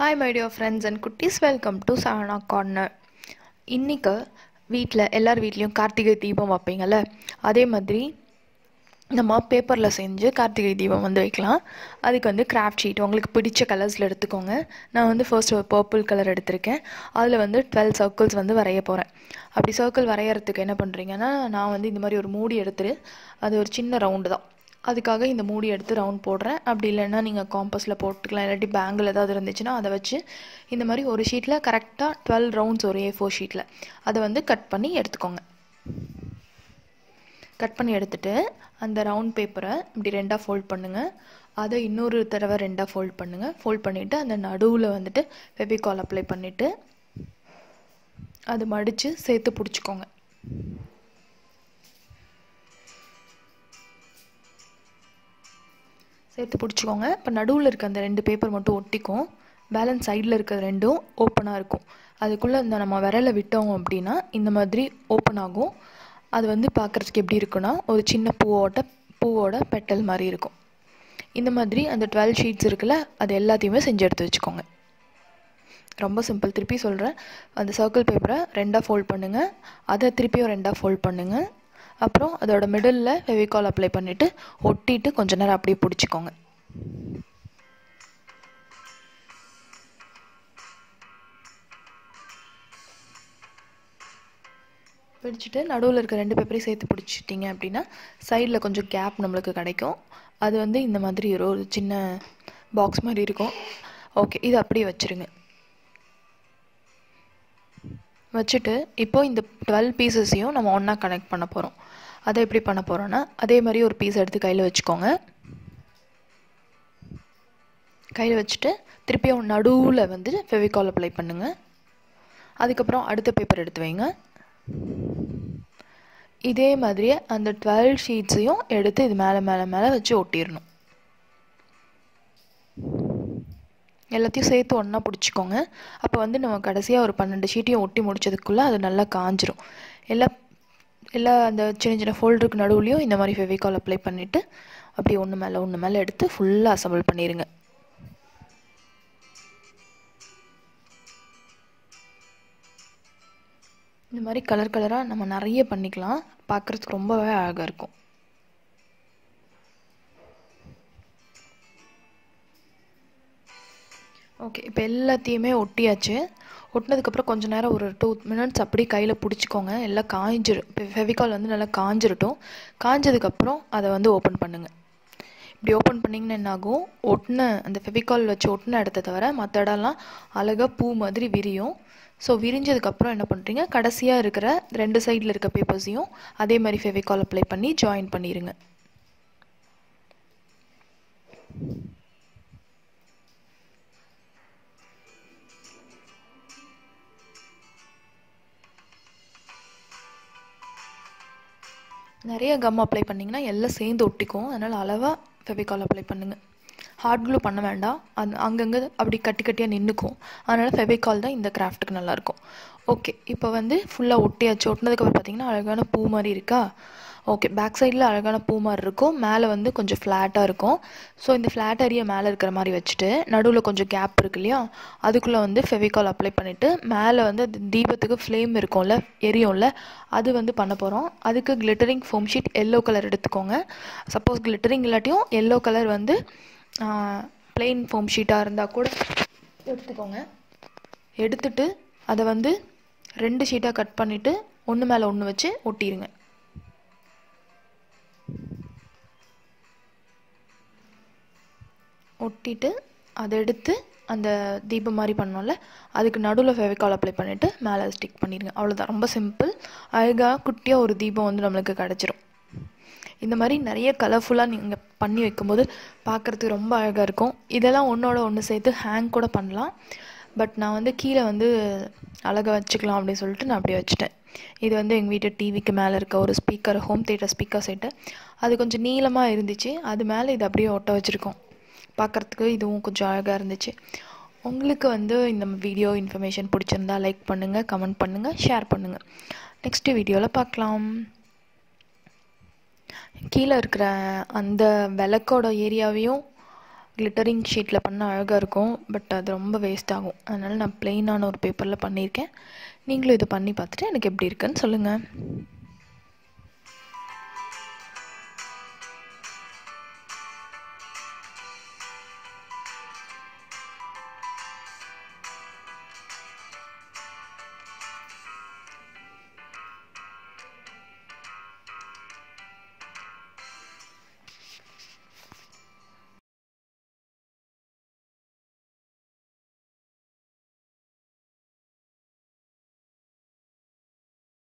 Hi my dear friends and குட்டீஸ். Welcome to Savana corner இன்றைக்கு வீட்டில் எல்லார் வீட்லேயும் கார்த்திகை தீபம் வைப்பீங்கள்ல அதே மாதிரி நம்ம பேப்பரில் செஞ்சு கார்த்திகை தீபம் வந்து வைக்கலாம். அதுக்கு வந்து கிராஃப்ட் ஷீட் உங்களுக்கு பிடிச்ச கலர்ஸில் எடுத்துக்கோங்க. நான் வந்து ஃபர்ஸ்ட் ஒரு பர்பிள் கலர் எடுத்திருக்கேன். அதில் வந்து டுவெல் சர்க்கிள்ஸ் வந்து வரைய போகிறேன் அப்படி சர்க்கிள் வரையறதுக்கு என்ன பண்ணுறீங்கன்னா நான் வந்து இந்த மாதிரி ஒரு மூடி எடுத்துரு அது ஒரு சின்ன ரவுண்டு தான். அதுக்காக இந்த மூடி எடுத்து ரவுண்ட் போடுறேன். அப்படி இல்லைன்னா நீங்கள் காம்பஸில் போட்டுக்கலாம். இல்லாட்டி பேங்கில் ஏதாவது இருந்துச்சுன்னா அதை வச்சு இந்த மாதிரி ஒரு ஷீட்டில் கரெக்டாக டுவெல் ரவுண்ட்ஸ் ஒரு ஏ ஃபோர் ஷீட்டில் அதை வந்து கட் பண்ணி எடுத்துக்கோங்க. கட் பண்ணி எடுத்துட்டு அந்த ரவுண்ட் பேப்பரை இப்படி ரெண்டாக ஃபோல்ட் பண்ணுங்கள் அதை இன்னொரு தடவை ரெண்டாக ஃபோல்ட் பண்ணுங்கள் ஃபோல்ட் பண்ணிவிட்டு அந்த நடுவில் வந்துட்டு ஃபெவிகால் அப்ளை பண்ணிவிட்டு அது மடித்து சேர்த்து பிடிச்சிக்கோங்க. சேர்த்து பிடிச்சிக்கோங்க. இப்போ நடுவில் இருக்க அந்த ரெண்டு பேப்பர் மட்டும் ஒட்டிக்கும். பேலன்ஸ் சைடில் இருக்கிற ரெண்டும் ஓப்பனாக இருக்கும். அதுக்குள்ளே இந்த நம்ம விரலை விட்டோம் அப்படின்னா இந்த மாதிரி ஓப்பன் ஆகும். அது வந்து பார்க்குறதுக்கு எப்படி இருக்குன்னா ஒரு சின்ன பூவோட பூவோட பெட்டல் மாதிரி இருக்கும். இந்த மாதிரி அந்த டுவெல் ஷீட்ஸ் இருக்குல்ல அது எல்லாத்தையுமே செஞ்சு எடுத்து வச்சுக்கோங்க. ரொம்ப சிம்பிள் திருப்பி சொல்கிறேன் அந்த சர்க்கிள் பேப்பரை ரெண்டாக ஃபோல்ட் பண்ணுங்கள் அதை திருப்பியும் ரெண்டாக ஃபோல்ட் பண்ணுங்கள் அப்புறம் அதோட மிடில் ஃபெவிகால் அப்ளை பண்ணிவிட்டு ஒட்டிட்டு கொஞ்ச நேரம் அப்படியே பிடிச்சிக்கோங்க. பிடிச்சிட்டு நடுவில் இருக்க ரெண்டு பேப்பரையும் சேர்த்து பிடிச்சிட்டிங்க அப்படின்னா சைடில் கொஞ்சம் கேப் நம்மளுக்கு கிடைக்கும். அது வந்து இந்த மாதிரி ஒரு ஒரு சின்ன பாக்ஸ் மாதிரி இருக்கும். ஓகே இது அப்படியே வச்சுருங்க. வச்சுட்டு இப்போ இந்த டுவெல் பீசஸையும் நம்ம ஒன்றா கனெக்ட் பண்ண போகிறோம் அதை எப்படி பண்ண போகிறோன்னா அதே மாதிரி ஒரு பீஸ் எடுத்து கையில் வச்சுக்கோங்க. கையில் வச்சுட்டு திருப்பியும் நடுவில் வந்து ஃபெவிகால் அப்ளை பண்ணுங்கள் அதுக்கப்புறம் அடுத்த பேப்பர் எடுத்து வைங்க. இதே மாதிரியே அந்த டுவெல் ஷீட்ஸையும் எடுத்து இது மேலே மேலே மேலே வச்சு ஒட்டிடணும். எல்லாத்தையும் சேர்த்து ஒன்றா பிடிச்சிக்கோங்க. அப்போ வந்து நம்ம கடைசியாக ஒரு பன்னெண்டு ஷீட்டையும் ஒட்டி முடிச்சதுக்குள்ளே அது நல்லா காஞ்சிரும். எல்லா எல்லா அந்த சின்ன சின்ன ஃபோல்டருக்கு நடுவுலையும் இந்த மாதிரி ஃபெவிகால் அப்ளை பண்ணிவிட்டு அப்படியே ஒன்று மேலே ஒன்று மேலே எடுத்து ஃபுல்லாக அசம்பிள் பண்ணிடுங்க இந்த மாதிரி கலர் கலராக நம்ம நிறைய பண்ணிக்கலாம். பார்க்குறதுக்கு ரொம்பவே அழகாக இருக்கும். ஓகே இப்போ எல்லாத்தையுமே ஒட்டியாச்சு. ஒட்டினதுக்கப்புறம் கொஞ்சம் நேரம் ஒரு டூ மினிட்ஸ் அப்படியே கையில் பிடிச்சிக்கோங்க. எல்லாம் காய்ஞ்சிரும் இப்போ ஃபெவிகால் வந்து நல்லா காஞ்சிரட்டும். காஞ்சதுக்கப்புறம் அதை வந்து ஓப்பன் பண்ணுங்கள் இப்படி ஓப்பன் பண்ணிங்கன்னா என்னாகும் ஒட்டின அந்த ஃபெவிகால் வச்சு ஒட்டின இடத்த தவிர மற்ற இடம்லாம் அழகாக பூ மாதிரி விரியும். ஸோ விரிஞ்சதுக்கப்புறம் என்ன பண்ணுறீங்க கடைசியாக இருக்கிற ரெண்டு சைடில் இருக்க பேப்பர்ஸையும் அதே மாதிரி ஃபெவிகால் அப்ளை பண்ணி ஜாயின் பண்ணிடுங்க நிறைய கம் அப்ளை பண்ணிங்கன்னா எல்லாம் சேர்ந்து ஒட்டிக்கும். அதனால் அளவாக ஃபெவிகால் அப்ளை பண்ணுங்கள் ஹார்ட் க்ளூ பண்ண வேண்டாம். அந் அங்கங்கே அப்படி கட்டி கட்டியாக நின்றுக்கும் அதனால் ஃபெவிகால் தான் இந்த கிராஃப்ட்டுக்கு நல்லாயிருக்கும் ஓகே இப்போ வந்து ஃபுல்லாக ஒட்டியாச்சு. ஒட்டினதுக்கப்புறம் பார்த்தீங்கன்னா அழகான பூ மாதிரி இருக்கா? ஓகே பேக் சைடில் அழகான பூ மாதிரி இருக்கும். மேலே வந்து கொஞ்சம் ஃப்ளாட்டாக இருக்கும். ஸோ இந்த ஃப்ளாட் ஏரியா மேலே இருக்கிற மாதிரி வச்சுட்டு நடுவில் கொஞ்சம் கேப் இருக்கு இல்லையா? அதுக்குள்ளே வந்து ஃபெவிகால் அப்ளை பண்ணிவிட்டு மேலே வந்து தீபத்துக்கு ஃப்ளேம் இருக்கும்ல எரியும்ல அது வந்து பண்ண போகிறோம் அதுக்கு glittering foam sheet yellow colour எடுத்துக்கோங்க. சப்போஸ் கிளிட்டரிங் இல்லாட்டியும் எல்லோ கலர் வந்து பிளெயின் ஃபோம் ஷீட்டாக இருந்தால் கூட எடுத்துக்கோங்க. எடுத்துட்டு அதை வந்து ரெண்டு ஷீட்டாக கட் பண்ணிவிட்டு ஒன்று மேலே ஒன்று வச்சு ஒட்டிடுங்க ஒட்டிட்டு அதை எடுத்து அந்த தீபம் மாதிரி பண்ணோம்ல அதுக்கு நடுவில் ஃபெவிகால் அப்ளை பண்ணிவிட்டு மேலே ஸ்டிக் பண்ணிடுங்க. அவ்வளோதான் ரொம்ப சிம்பிள் அழகாக குட்டியாக ஒரு தீபம் வந்து நம்மளுக்கு கிடச்சிரும். இந்த மாதிரி நிறைய கலர்ஃபுல்லாக நீங்கள் பண்ணி வைக்கும்போது பார்க்குறதுக்கு ரொம்ப அழகாக இருக்கும். இதெல்லாம் ஒன்றோட ஒன்று சேர்த்து ஹேங் கூட பண்ணலாம். பட் நான் வந்து கீழே வந்து அழகாக வச்சுக்கலாம் அப்படின்னு சொல்லிட்டு நான் அப்படியே வச்சுட்டேன். இது வந்து எங்கள் வீட்டு டிவிக்கு மேலே இருக்க ஒரு speaker home theatre speaker set அது கொஞ்சம் நீளமாக இருந்துச்சு. அது மேலே இது அப்படியே ஒட்ட வச்சுருக்கோம். பார்க்குறதுக்கு இதுவும் கொஞ்சம் அழகாக இருந்துச்சு. உங்களுக்கு வந்து இந்த வீடியோ இன்ஃபர்மேஷன் பிடிச்சிருந்தா லைக் பண்ணுங்கள் கமெண்ட் பண்ணுங்கள் ஷேர் பண்ணுங்கள் நெக்ஸ்ட்டு வீடியோவில் பார்க்கலாம் கீழே இருக்கிற அந்த விளக்கோட ஏரியாவையும் கிளிட்டரிங் ஷீட்டில் பண்ணால் அழகாக இருக்கும். பட் அது ரொம்ப வேஸ்ட் ஆகும். அதனால் நான் ப்ளெயினான ஒரு பேப்பரில் பண்ணியிருக்கேன். நீங்களும் இதை பண்ணி பார்த்துட்டு எனக்கு எப்படி இருக்குன்னு சொல்லுங்கள்